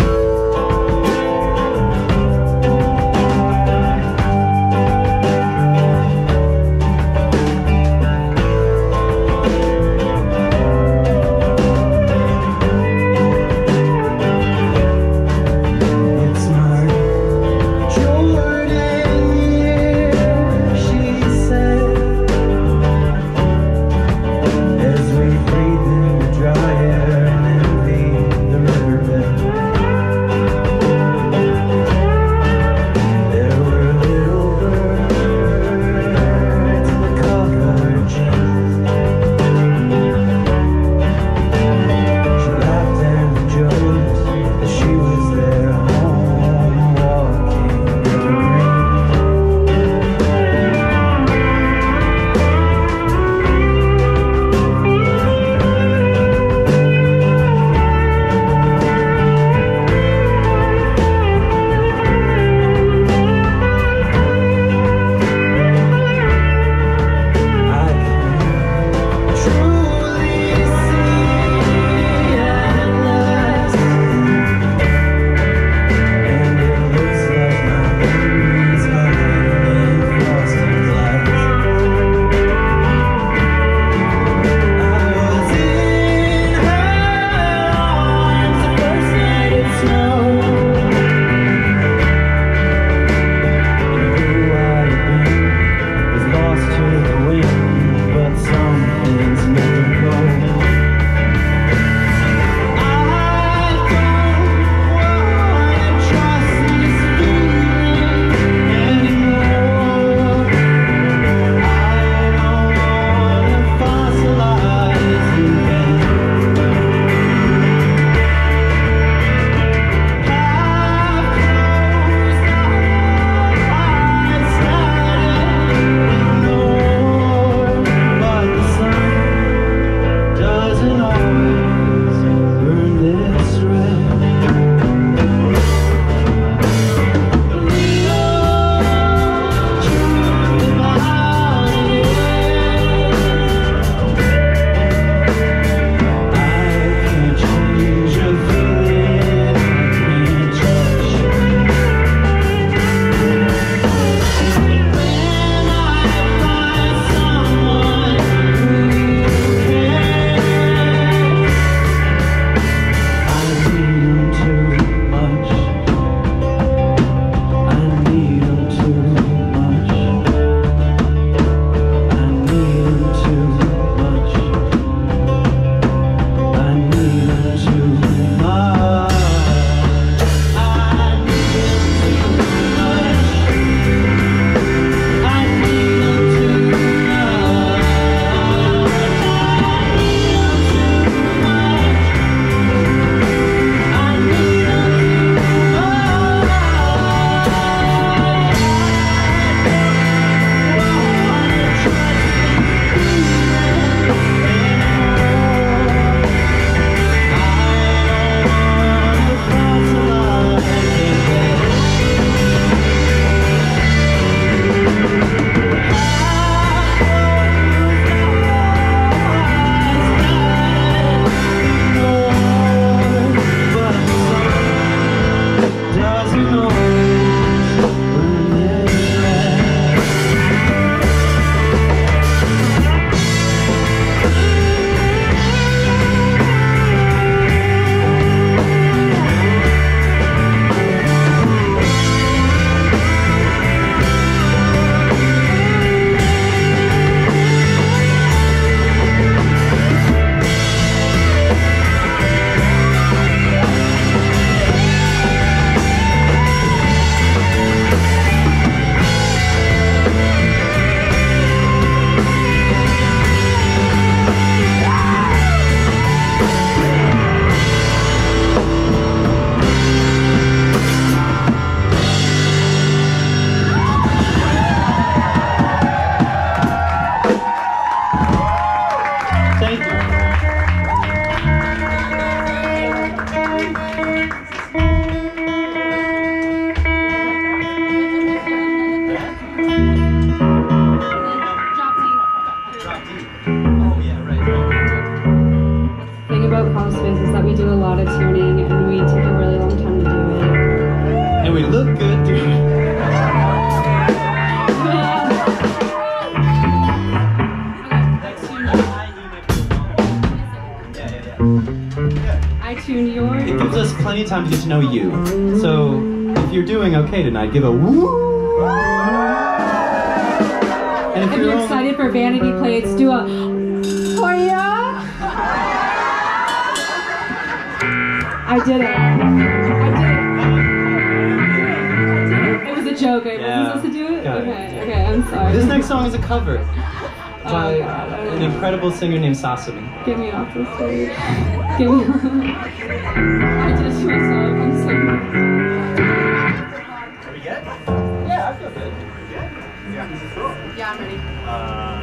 It's give a woo. And if If you're you're only- excited for vanity plates, do a. Oh yeah! I did it. It. It was a joke. I Yeah. wasn't supposed to do it. Got it. Okay. Okay. I'm sorry. This next song is a cover oh, by Oh, God, an incredible singer named Sasami. Get me off the stage. Get me. I did it to myself. I'm sorry. I'm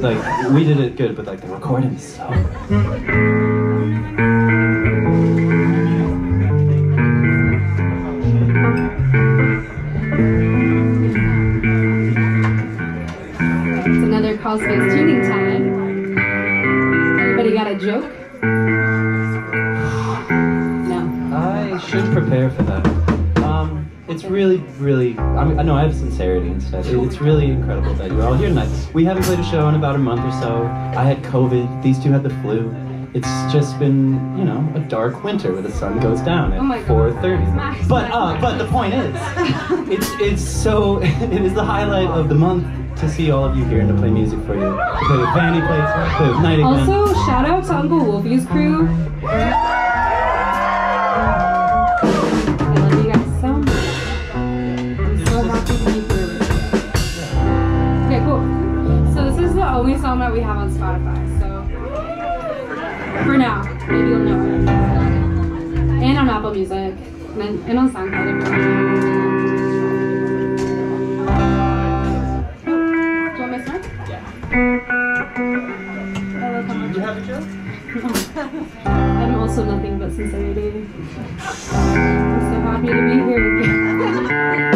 Like we did it good, but like the recording's so. It's another Crawlspace tuning time. Anybody got a joke? No. I should prepare for that. It's really, really. I mean, I know I have sincerity instead. It- It's really incredible that you're all here tonight. We haven't played a show in about a month or so. I had COVID. These two had the flu. it's just been, you know, a dark winter where the sun goes down at Oh 4:30. But uh, but the point is, it's it's so it is the highlight of the month to see all of you here and to play music for you. To play with plates, play with Night again. Also, shout out to Uncle Wolfie's crew. That we have on Spotify. So for now, maybe you'll know it. And on Apple Music, and, and on SoundCloud. Do you want my song? I love how much You have a joke? I'm also nothing but sincerity. I'm so happy to be here with you.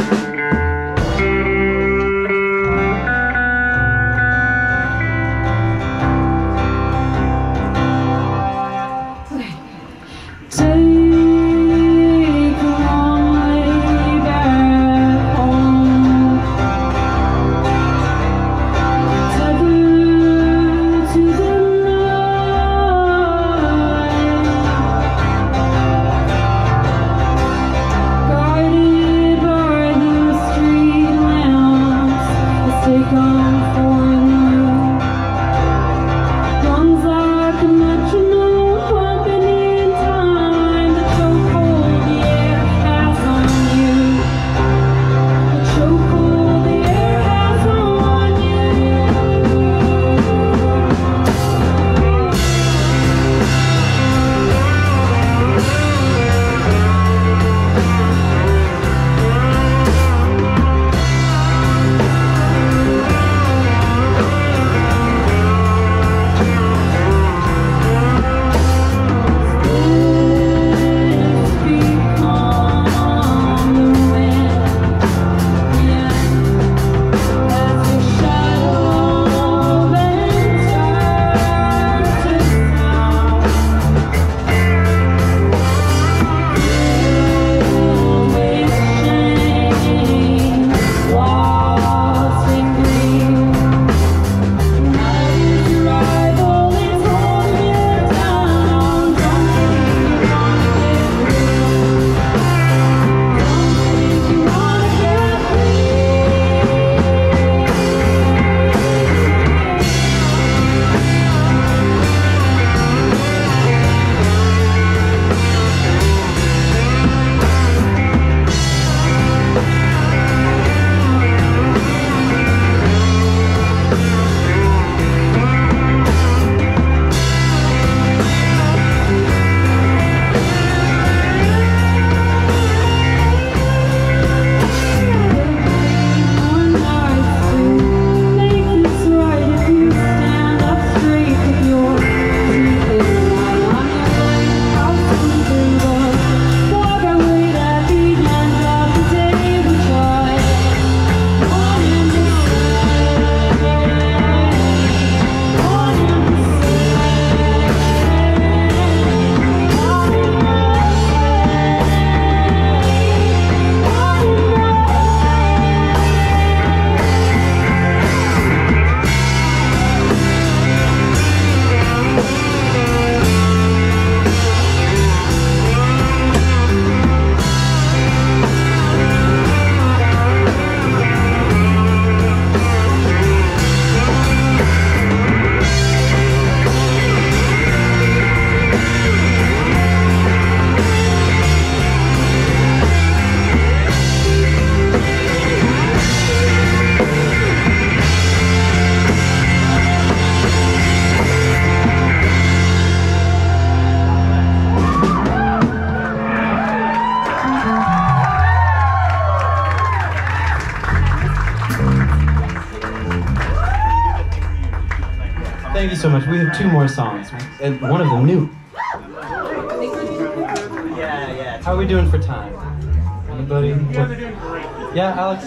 so much. We have two more songs, and one of them new. Yeah, yeah. How are we doing for time? Anybody? You guys are doing great. Yeah, Alex.